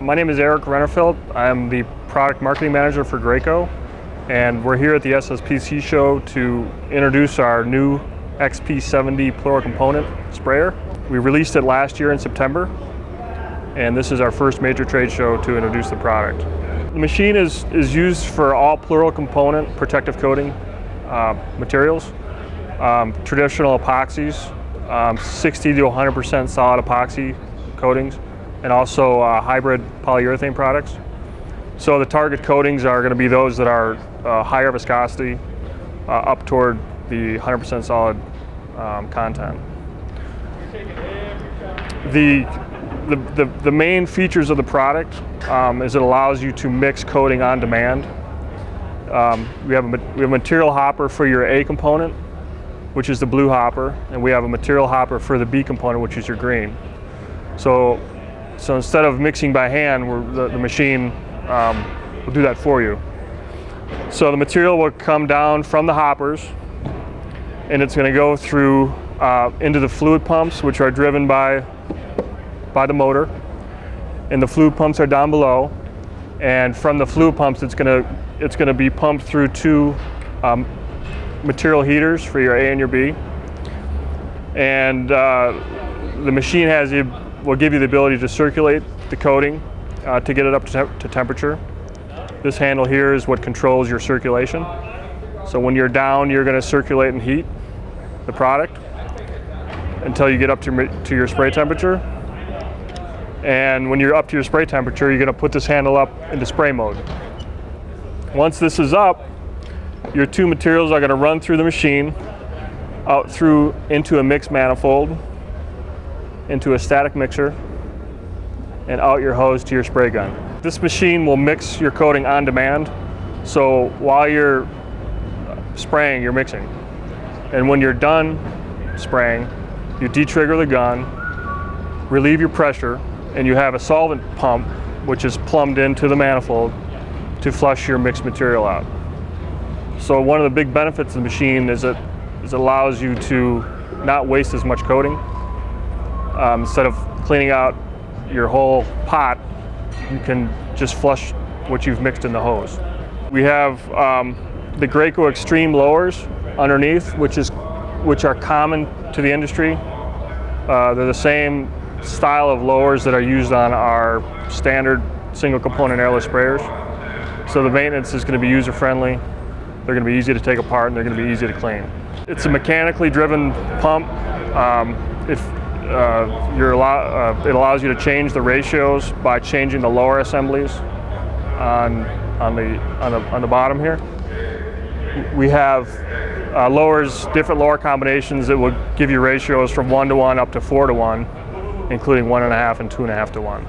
My name is Eric Rennerfeldt. I'm the product marketing manager for Graco, and we're here at the SSPC show to introduce our new XP70 plural component sprayer. We released it last year in September, and this is our first major trade show to introduce the product. The machine is, is used for all plural component protective coating uh, materials, um, traditional epoxies, um, 60 to 100% solid epoxy coatings, and also uh, hybrid polyurethane products. So the target coatings are going to be those that are uh, higher viscosity, uh, up toward the 100% solid um, content. The, the, the, the, main features of the product um, is it allows you to mix coating on demand. Um, we, have a, we have a material hopper for your A component, which is the blue hopper, and we have a material hopper for the B component, which is your green. So so instead of mixing by hand, the, the, machine um, will do that for you. So the material will come down from the hoppers and it's going to go through uh, into the fluid pumps which are driven by, by the motor. And the fluid pumps are down below. And from the fluid pumps it's going to, it's going to be pumped through two um, material heaters for your A and your B. And uh, the machine has the will give you the ability to circulate the coating uh, to get it up to, te to temperature. This handle here is what controls your circulation. So when you're down, you're going to circulate and heat the product until you get up to, to your spray temperature. And when you're up to your spray temperature, you're going to put this handle up into spray mode. Once this is up, your two materials are going to run through the machine out through into a mix manifold into a static mixer and out your hose to your spray gun. This machine will mix your coating on demand. So while you're spraying, you're mixing. And when you're done spraying, you detrigger the gun, relieve your pressure, and you have a solvent pump which is plumbed into the manifold to flush your mixed material out. So one of the big benefits of the machine is it, is it allows you to not waste as much coating um, instead of cleaning out your whole pot, you can just flush what you've mixed in the hose. We have um, the Graco Xtreme lowers underneath, which is which are common to the industry. Uh, they're the same style of lowers that are used on our standard single component airless sprayers. So the maintenance is going to be user friendly. They're going to be easy to take apart and they're going to be easy to clean. It's a mechanically driven pump. Um, if uh, you're uh, it allows you to change the ratios by changing the lower assemblies on, on, the, on, the, on the bottom here. We have uh, lowers, different lower combinations that will give you ratios from one to one up to four to one, including one and a half and two and a half to one.